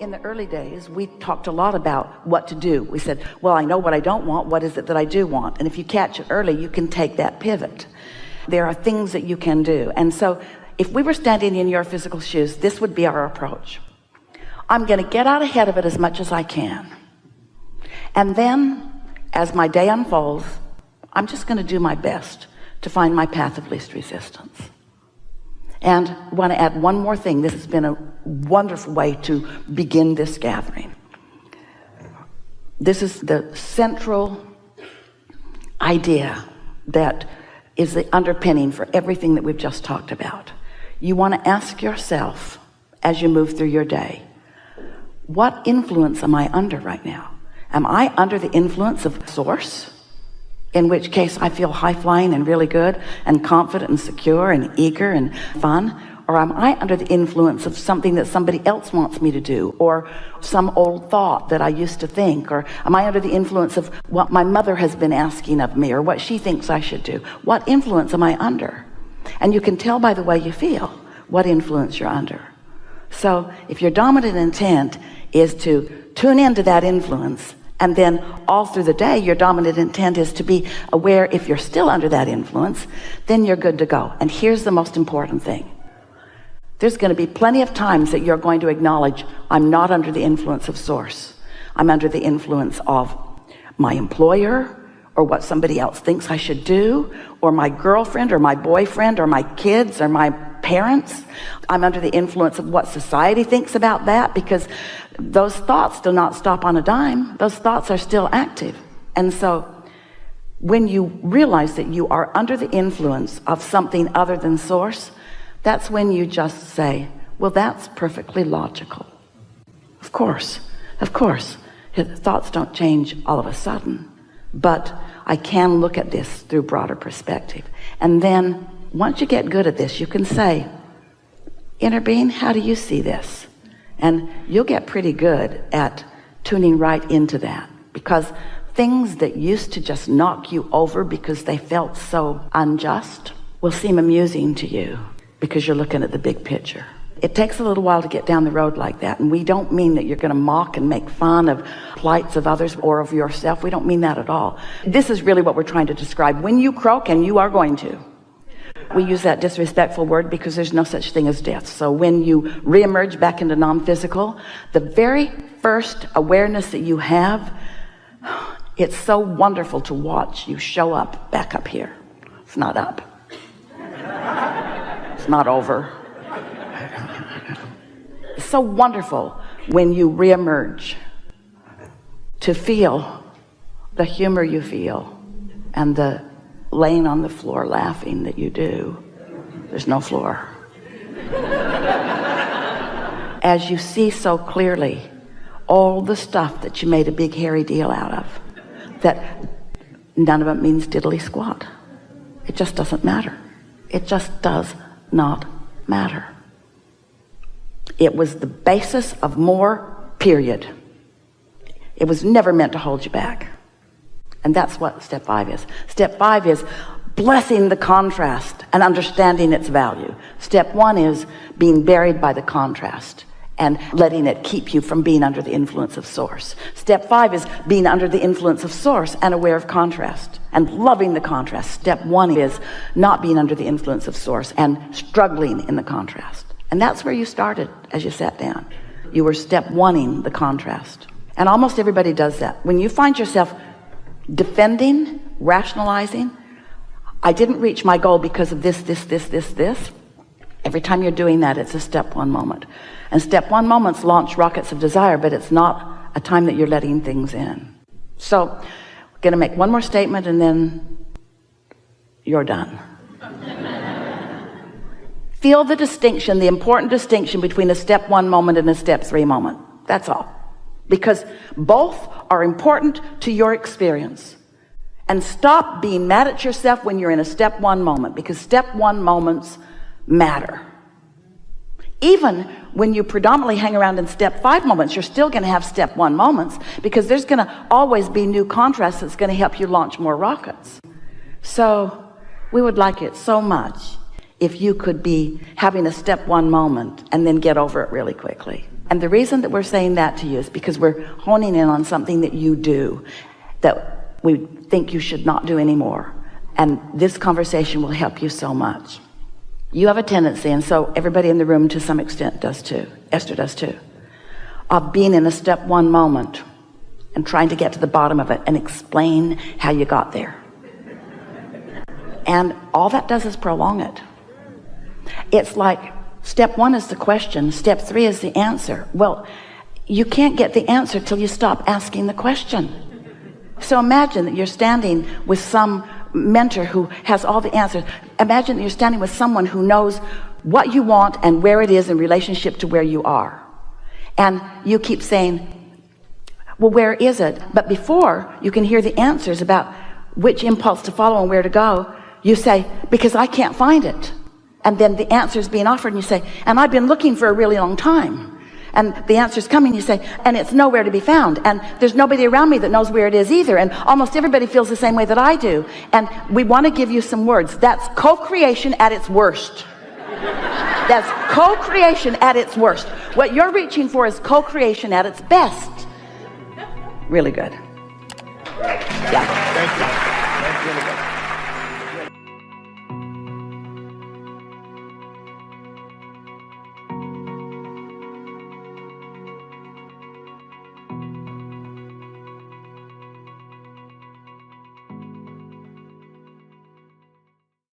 in the early days we talked a lot about what to do. We said well I know what I don't want. What is it that I do want? And if you catch it early you can take that pivot. There are things that you can do. And so if we were standing in your physical shoes this would be our approach. I'm going to get out ahead of it as much as I can. And then as my day unfolds I'm just going to do my best to find my path of least resistance. And want to add one more thing. This has been a wonderful way to begin this gathering. This is the central idea that is the underpinning for everything that we've just talked about. You want to ask yourself as you move through your day what influence am I under right now? Am I under the influence of source in which case I feel high-flying and really good and confident and secure and eager and fun or am I under the influence of something that somebody else wants me to do? Or some old thought that I used to think? Or am I under the influence of what my mother has been asking of me? Or what she thinks I should do? What influence am I under? And you can tell by the way you feel what influence you're under. So if your dominant intent is to tune into that influence and then all through the day your dominant intent is to be aware if you're still under that influence then you're good to go. And here's the most important thing there's going to be plenty of times that you're going to acknowledge I'm not under the influence of source. I'm under the influence of my employer or what somebody else thinks I should do or my girlfriend or my boyfriend or my kids or my parents. I'm under the influence of what society thinks about that because those thoughts do not stop on a dime. Those thoughts are still active. And so when you realize that you are under the influence of something other than source that's when you just say well that's perfectly logical. Of course of course thoughts don't change all of a sudden. But I can look at this through broader perspective. And then once you get good at this you can say inner being how do you see this? And you'll get pretty good at tuning right into that. Because things that used to just knock you over because they felt so unjust will seem amusing to you because you're looking at the big picture. It takes a little while to get down the road like that and we don't mean that you're going to mock and make fun of plights of others or of yourself. We don't mean that at all. This is really what we're trying to describe. When you croak and you are going to we use that disrespectful word because there's no such thing as death. So when you reemerge back into non-physical the very first awareness that you have it's so wonderful to watch you show up back up here. It's not up not over. It's so wonderful when you reemerge to feel the humor you feel and the laying on the floor laughing that you do. There's no floor. As you see so clearly all the stuff that you made a big hairy deal out of that none of it means diddly squat. It just doesn't matter. It just does not matter. It was the basis of more period. It was never meant to hold you back. And that's what step five is. Step five is blessing the contrast and understanding its value. Step one is being buried by the contrast and letting it keep you from being under the influence of source. Step five is being under the influence of source and aware of contrast and loving the contrast. Step one is not being under the influence of source and struggling in the contrast. And that's where you started as you sat down. You were step oneing the contrast. And almost everybody does that. When you find yourself defending rationalizing I didn't reach my goal because of this this this this this every time you're doing that it's a step one moment. And step one moments launch rockets of desire but it's not a time that you're letting things in. So we're going to make one more statement and then you're done. Feel the distinction the important distinction between a step one moment and a step three moment. That's all. Because both are important to your experience. And stop being mad at yourself when you're in a step one moment because step one moments matter. Even when you predominantly hang around in step five moments you're still going to have step one moments because there's going to always be new contrast that's going to help you launch more rockets. So we would like it so much if you could be having a step one moment and then get over it really quickly. And the reason that we're saying that to you is because we're honing in on something that you do that we think you should not do anymore. And this conversation will help you so much you have a tendency and so everybody in the room to some extent does too. Esther does too. Of being in a step one moment and trying to get to the bottom of it and explain how you got there. And all that does is prolong it. It's like step one is the question step three is the answer. Well you can't get the answer till you stop asking the question. So imagine that you're standing with some mentor who has all the answers. Imagine that you're standing with someone who knows what you want and where it is in relationship to where you are. And you keep saying well where is it? But before you can hear the answers about which impulse to follow and where to go. You say because I can't find it. And then the answer is being offered and you say and I've been looking for a really long time and the answer is coming you say and it's nowhere to be found. And there's nobody around me that knows where it is either. And almost everybody feels the same way that I do. And we want to give you some words. That's co-creation at its worst. That's co-creation at its worst. What you're reaching for is co-creation at its best. Really good. Yeah. Thank you, thank you.